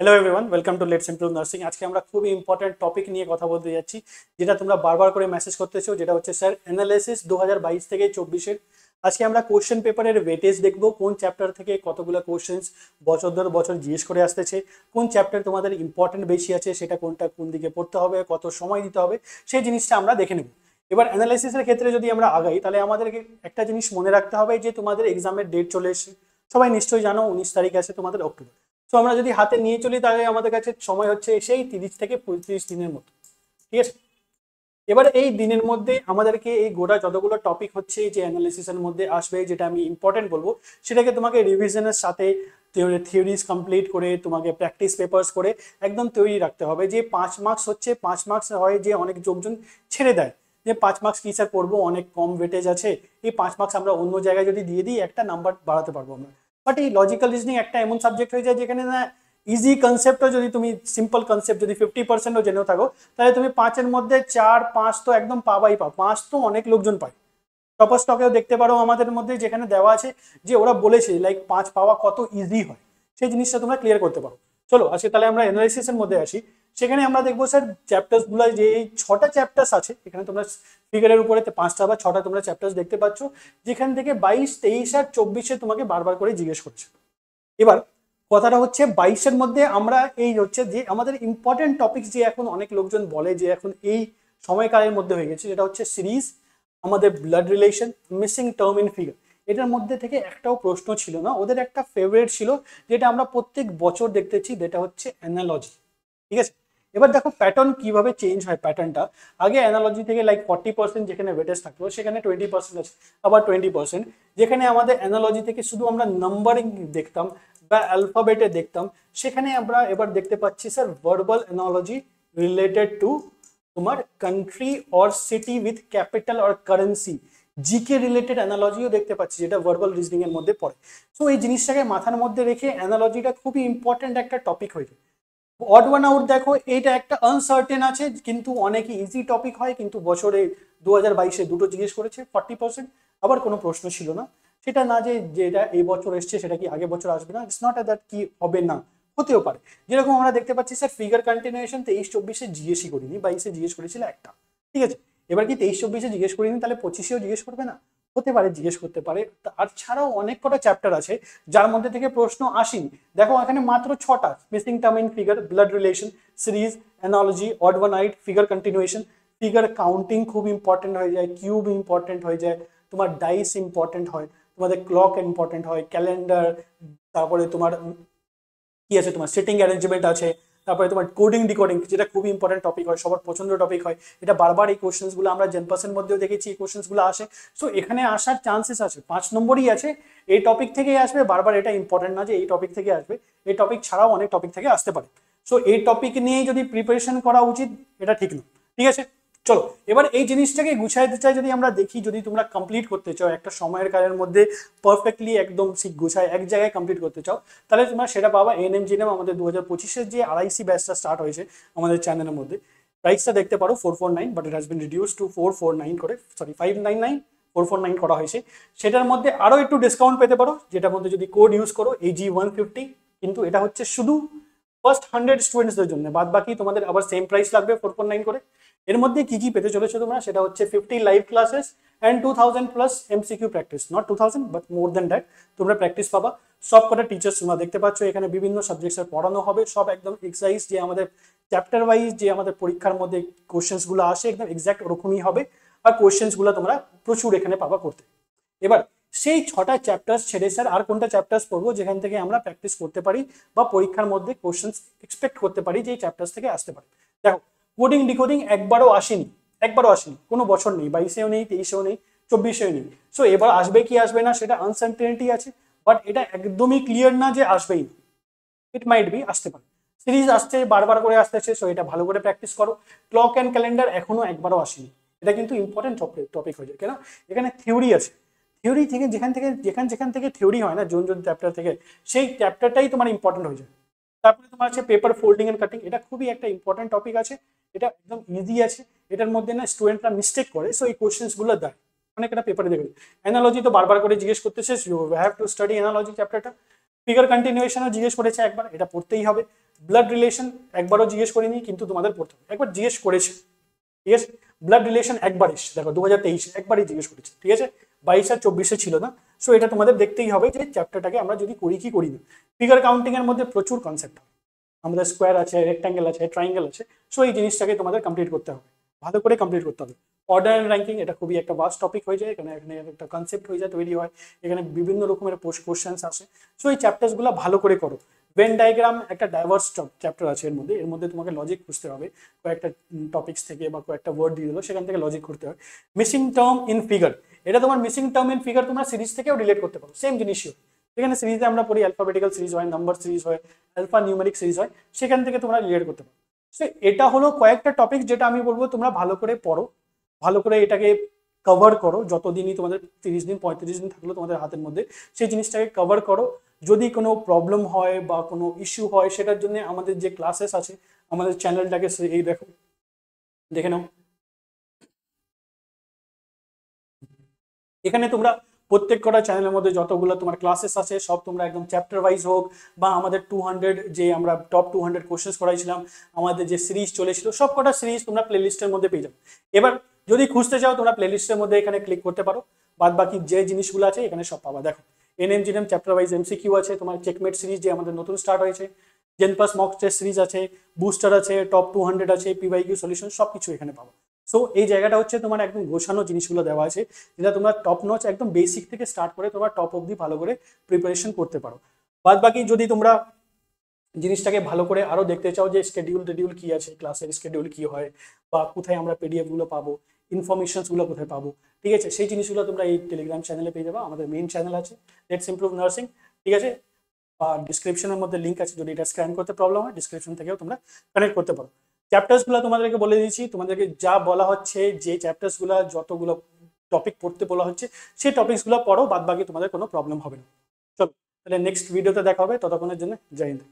Hello everyone welcome to let's improve nursing আজকে আমরা খুবই ইম্পর্টেন্ট টপিক নিয়ে কথা বলতে যাচ্ছি, যেটা তোমরা বারবার করে মেসেজ করতেছো, যেটা হচ্ছে স্যার অ্যানালাইসিস দু হাজার বাইশ থেকে চব্বিশের। আজকে আমরা কোশ্চেন পেপারের ওয়েটেজ দেখব, কোন চ্যাপ্টার থেকে কতগুলো কোশ্চেন্স বছর ধরে বছর জিজ্ঞেস করে আসতেছে, কোন চ্যাপ্টার তোমাদের ইম্পর্টেন্ট বেশি আছে, সেটা কোনটা কোন দিকে পড়তে হবে, কত সময় দিতে হবে, সেই জিনিসটা আমরা দেখে নেব। এবার অ্যানালাইসিসের ক্ষেত্রে যদি আমরা আগাই, তাহলে আমাদেরকে একটা জিনিস মনে রাখতে হবে যে তোমাদের এক্সামের ডেট চলে এসেছে। সবাই নিশ্চয়ই জানো, উনিশ তারিখ আছে তোমাদের অক্টোবর। তো আমরা যদি হাতে নিয়ে চলি তাহলে আমাদের কাছে সময় হচ্ছে সেই তিরিশ থেকে পঁয়ত্রিশ দিনের মতো। ঠিক আছে? এবার এই দিনের মধ্যে আমাদেরকে এই গোটা যতগুলো টপিক হচ্ছে, যে অ্যানালিসিসের মধ্যে আসবে, যেটা আমি ইম্পর্টেন্ট বলব, সেটাকে তোমাকে রিভিশনের সাথে থিওরিজ কমপ্লিট করে তোমাকে প্র্যাকটিস পেপার্স করে একদম তৈরি রাখতে হবে। যে পাঁচ মার্কস হচ্ছে, পাঁচ মার্কস হয় যে অনেক যোগজন ছেড়ে দেয়। যে পাঁচ মার্কস কি স্যার পড়ব? অনেক কম ওয়েটেজ আছে। এই পাঁচ মার্কস আমরা অন্য জায়গায় যদি দিয়ে দিই, একটা নাম্বার বাড়াতে পারব আমরা। বাট এই লজিক্যাল রিজনিং একটা এমন সাবজেক্ট হয়ে যায় যেখানে না ইজি কনসেপ্টও যদি তুমি সিম্পল কনসেপ্ট যদি ফিফটি পার্সেন্টও জেনেও থাকো, তাহলে তুমি পাঁচের মধ্যে চার, পাঁচ তো একদম পাবাই পাও। পাঁচ তো অনেক লোকজন পায়। টপার স্টকেও দেখতে পারো আমাদের মধ্যে যেখানে দেওয়া আছে যে ওরা বলেছে লাইক পাঁচ পাওয়া কত ইজি হয়। সেই জিনিসটা তোমরা ক্লিয়ার করতে পারো। চলো আজকে তাহলে আমরা অ্যানালাইসিসের মধ্যে আসি। সেখানে আমরা দেখব, স্যার চ্যাপ্টার্সগুলো যে এই ছটা চ্যাপ্টার্স আছে, এখানে তোমরা ফিগারের উপরে পাঁচটা বা ছটা তোমরা চ্যাপ্টার্স দেখতে পাচ্ছ, যেখান থেকে বাইশ, তেইশ আর চব্বিশে তোমাকে বারবার করে জিজ্ঞেস করছে। এবার, কথাটা হচ্ছে বাইশের মধ্যে আমরা এই হচ্ছে যে আমাদের ইম্পর্টেন্ট টপিকস যে এখন অনেক লোকজন বলে যে এখন এই সময়কালের মধ্যে হয়ে গেছে যেটা হচ্ছে সিরিজ আমাদের blood relation missing term in figure এটার মধ্যে থেকে একটাও প্রশ্ন ছিল না, ওদের একটা ফেভারিট ছিল, যেটা আমরা প্রত্যেক বছর দেখতেছি, যেটা হচ্ছে অ্যানালজি ঠিক আছে? এবার দেখো প্যাটার্ন কীভাবে চেঞ্জ হয় প্যাটার্নটা আগে অ্যানালজি থেকে লাইক ফর্টি পার্সেন্ট যেখানে ওয়েটেজ থাকল, সেখানে টোয়েন্টি পার্সেন্ট আছে, আবার টোয়েন্টি পার্সেন্ট যেখানে আমাদের অ্যানালজি থেকে শুধু আমরা নাম্বারিং দেখতাম বা অ্যালফাবেটে দেখতাম, সেখানে আমরা এবার দেখতে পাচ্ছি sir verbal analogy related to তোমার country or city with capital or currency GK related অ্যানালজিও দেখতে পাচ্ছি, যেটা ভার্বাল রিজনিং এর মধ্যে পড়ে। সো এই জিনিসটাকে মাথার মধ্যে রেখে অ্যানালজিটা খুবই ইম্পর্টেন্ট একটা টপিক হয়ে যায়। অড ওয়ান আউট দেখো, এইটা একটা আনসার্টেন আছে, কিন্তু অনেকই ইজি টপিক হয়, কিন্তু বছরে দু হাজার বাইশে দুটো জিজ্ঞেস করেছে ফর্টি পার্সেন্ট আবার কোনো প্রশ্ন ছিল না। সেটা না যে যেটা এই বছর এসছে, সেটা কি আগে বছর আসবে না। ইটস নট দ্যাট কি হবে না, হতেও পারে। যেরকম আমরা দেখতে পাচ্ছি স্যার ফিগার কন্টিনিউশন তেইশ চব্বিশে জিজ্ঞেসই করিনি, বাইশে জিজ্ঞেস করেছিল একটা। ঠিক আছে? এবার কি তেইশ চব্বিশে জিজ্ঞেস করিনি, তাহলে পঁচিশেও জিজ্ঞেস করবে না? হতে পারে, জিজ্ঞেস করতে পারে। আর ছাড়াও অনেক কটা চ্যাপ্টার আছে, যার মধ্যে থেকে প্রশ্ন আসেনি দেখো, এখানে মাত্র ছটা missing term in figure blood relation series analogy odd one figure continuation figure counting খুব ইম্পর্টেন্ট হয়ে যায় কিউব ইম্পর্টেন্ট হয়ে যায়, তোমার ডাইস ইম্পর্টেন্ট হয়, তোমাদের ক্লক ইম্পর্টেন্ট হয় ক্যালেন্ডার তারপরে তোমার কি আছে, তোমার সিটিং অ্যারেঞ্জমেন্ট আছে তারপরে তোমার কোডিং ডিকোডিং যেটা খুবই ইম্পর্টেন্ট টপিক হয়, সবার পছন্দ টপিক হয়, এটা বারবার এই কোশ্চেন্সগুলো আমরা জেনপাসের মধ্যেও দেখেছি, এই কোশ্চেন্সগুলো আসে। সো এখানে আসার চান্সেস আছে, পাঁচ নম্বরই আছে, এই টপিক থেকেই আসবে, বারবার এটা ইম্পর্টেন্ট না যে এই টপিক থেকে আসবে, এই টপিক ছাড়াও অনেক টপিক থেকে আসতে পারে। সো এই টপিক নিয়েই যদি প্রিপারেশন করা উচিত, এটা ঠিক না ঠিক আছে? চলো, এবার এই জিনিসটাকে গুছাইতে চাই যদি আমরা দেখি, যদি তোমরা কমপ্লিট করতে চাও, একটা সময়ের কালের মধ্যে পারফেক্টলি একদম গুছায়, এক জায়গায় কমপ্লিট করতে চাও, তাহলে তোমরা সেটা পাবা এন এম জিএনএম আমাদের দু হাজার পঁচিশের যে আড়াইসি ব্যাচটা স্টার্ট হয়েছে আমাদের চ্যানেলের মধ্যে। প্রাইসটা দেখতে পারো four four nine but it has been reduce to four four nine করে sorry five nine nine four four nine করা হয়েছে। সেটার মধ্যে আরও একটু ডিসকাউন্ট পেতে পারো, যেটার মধ্যে যদি কোড ইউজ করো এজি ওয়ান ফিফটি কিন্তু এটা হচ্ছে শুধু ফার্স্ট হান্ড্রেড স্টুডেন্টসদের জন্য। বাদ বাকি তোমাদের আবার সেম প্রাইস লাগবে ফোর ফোর নাইন করে। এর মধ্যে কি কি পেতে চলেছো তোমরা? সেটা হচ্ছে fifty live classes and two thousand plus MCQ practice not two thousand but more than that তোমরা প্র্যাকটিস পাবা। সব কটা টিচার্স তোমরা দেখতে পাচ্ছ, এখানে বিভিন্ন সাবজেক্টসের পড়ানো হবে। সব একদম এক্সাইজ যে আমাদের চ্যাপ্টার ওয়াইজ যে আমাদের পরীক্ষার মধ্যে কোশ্চেন্সগুলো আসে, একদম এক্স্যাক্ট ওরকমই হবে। আর কোশ্চেন্সগুলো তোমরা প্রচুর এখানে পাবা করতে। এবার সেই ছটা চ্যাপ্টার্স ছেড়ে স্যার আর কোনটা চ্যাপ্টার্স পড়ব যেখান থেকে আমরা প্র্যাকটিস করতে পারি বা পরীক্ষার মধ্যে কোশ্চেন্স এক্সপেক্ট করতে পারি যে এই থেকে আসতে পারে। দেখো কোডিং ডিকোডিং একবারও আসেনি একবারও আসেনি, কোনো বছর নেই, বাইশেও নেই, তেইশেও নেই, চব্বিশেও নেই। সো এবার আসবে কি আসবে না সেটা আনসার্টেনিটি আছে বাট এটা একদমই ক্লিয়ার না যে আসবেই ইট মাইট বি আসতে পারে। সিরিজ আসছে, বারবার করে আসতেছে সো এটা ভালো করে প্র্যাকটিস করো। ক্লক অ্যান্ড ক্যালেন্ডার এখনও একবারও আসেনি। এটা কিন্তু ইম্পর্টেন্ট টপিক হয়ে যায়, কেন? এখানে থিওরি আছে। থিওরি থেকে যেখান থেকে, যেখান যেখান থেকে থিওরি হয় না জোন জোন চ্যাপ্টার থেকে, সেই চ্যাপ্টারটাই তোমার ইম্পর্টেন্ট হয়ে যায়। তারপরে তোমার আছে পেপার ফোল্ডিং এন্ড কাটিং এটা খুবই একটা ইম্পর্টেন্ট টপিক আছে, এটা একদম ইজি আছে, এটার মধ্যে না স্টুডেন্টরা মিস্টেক করে সো এই কোশ্চেন্সগুলো দেয়। অনেক একটা পেপারে দেখবে। অ্যানালজি তো বারবার করে জিজ্ঞেস করতেছে you have to study analogy চ্যাপ্টারটা ফিগার কন্টিনিউয়েশনও জিজ্ঞেস করেছে একবার, এটা পড়তেই হবে। ব্লাড রিলেশন একবারও জিজ্ঞেস করিনি, কিন্তু তোমাদের পড়তে হবে। একবার জিজ্ঞেস করেছে। ঠিক আছে? ব্লাড রিলেশন একবার এসছে, দেখো দু হাজার তেইশে একবারই জিজ্ঞেস করেছে। ঠিক আছে? বাইশ আর চব্বিশে ছিল না। সো এটা তোমাদের দেখতেই হবে যে চ্যাপ্টারটাকে আমরা যদি করি, কি করি না? ফিগার কাউন্টিং এর মধ্যে প্রচুর কনসেপ্ট হবে আমাদের স্কোয়ার আছে রেক্টাঙ্গেল আছে ট্রাইঙ্গেল আছে। সো এই জিনিসটাকে তোমাদের কমপ্লিট করতে হবে। ভালো করে কমপ্লিট করতে হবে। অর্ডার র্যাঙ্কিং এটা খুবই একটা বাস্ট টপিক হয়ে যায়। এখানে এখানে একটা কনসেপ্ট হয়ে যায়, তৈরি হয়। এখানে বিভিন্ন রকমের কোশ্চেন্স আসে। সো এই চ্যাপ্টার্সগুলো ভালো করে করো। ভেন ডায়াগ্রাম একটা ডাইভার্স চ্যাপ্টার আছে এর মধ্যে। এর মধ্যে তোমাকে লজিক খুঁজতে হবে। কয়েকটা টপিক্স থেকে বা কয়েকটা ওয়ার্ড দিয়ে দিলো সেখান থেকে লজিক করতে হবে। মিসিং টার্ম ইন ফিগার এটা তোমার মিসিং টার্ম ইন ফিগার তোমরা সিরিজ থেকেও রিলেট করতে পারো। সেম জিনিসই যেখানে সিরিজে আমরা পড়ি অ্যালফাবেটিক্যাল সিরিজ হয় নাম্বার সিরিজ হয় অ্যালফা নিউমেরিক সিরিজ হয়, সেখান থেকে তোমরা রিলেট করতে পারো। সো এটা হলো কয়েকটা টপিক যেটা আমি বলব তোমরা ভালো করে পড়ো। ভালো করে এটাকে কভার করো। যতদিনই তোমাদের তিরিশ দিন, পঁয়ত্রিশ দিন থাকল তোমাদের হাতের মধ্যে, সেই জিনিসটাকে কভার করো। যদি কোনো প্রবলেম হয় বা কোনো ইস্যু হয়, সেটার জন্য আমাদের যে ক্লাসেস আছে, আমাদের চ্যানেলটাকে এই দেখো, দেখে নাও। এখানে তোমরা প্রত্যেক কটা চ্যানেলের মধ্যে যতগুলো তোমার ক্লাসেস আছে, সব তোমরা একদম চ্যাপ্টার ওয়াইজ হোক বা আমাদের টু হান্ড্রেড যে আমরা টপ টু হান্ড্রেড কোশ্চেন্স করাইছিলাম, আমাদের যে সিরিজ চলেছিল, সব কটা সিরিজ তোমরা প্লেলিস্টের মধ্যে পেয়ে যাবে। এবার যদি খুঁজতে চাও, তোমরা প্লেলিস্টের মধ্যে এখানে ক্লিক করতে পারো বাদ বাকি যে জিনিসগুলো আছে, এখানে সব পাবা। দেখো NM GM chapter wise MCQ আছে, তোমার চেকমেট সিরিজ যে আমাদের নতুন স্টার্ট হয়েছে জেনপাস মক টেস্ট সিরিজ আছে বুস্টার আছে টপ টু হান্ড্রেড আছে পিওয়াই কিউ সলিউশন সব কিছু এখানে পাবো। সো এই জায়গাটা হচ্ছে তোমার একদম গোছানো জিনিসগুলো দেওয়া আছে, যেটা তোমরা টপ নচ একদম বেসিক থেকে স্টার্ট করে তোমরা টপ অবধি ভালো করে প্রিপারেশন করতে পারো। বাদ বাকি যদি তোমরা জিনিসটাকে ভালো করে আরও দেখতে চাও যে স্কেডিউল টেডিউল কী আছে ক্লাসের স্কেডিউল কী হয়, বা কোথায় আমরা পিডিএফগুলো পাবো ইনফরমেশনসগুলো কোথায় পাবো? ঠিক আছে? সেই জিনিসগুলো তোমরা এই টেলিগ্রাম চ্যানেলে পেয়ে যাব। আমাদের মেইন চ্যানেল আছে লেটস ইমপ্রুভ নার্সিং ঠিক আছে? আর ডিসক্রিপশনের মধ্যে লিঙ্ক আছে। যদি এটা স্ক্যান করতে প্রবলেম হয় ডিসক্রিপশন থেকেও তোমরা কানেক্ট করতে পারো। চ্যাপ্টার্সগুলো তোমাদেরকে বলে দিয়েছি। তোমাদেরকে যা বলা হচ্ছে, যে চ্যাপ্টার্সগুলো যতগুলো টপিক পড়তে বলা হচ্ছে, সেই টপিকসগুলো পড়ো বাদ বাকি তোমাদের কোনো প্রবলেম হবে না। চলো, তাহলে নেক্সট ভিডিওতে দেখা হবে। ততক্ষণের জন্য জয় হিন্দ।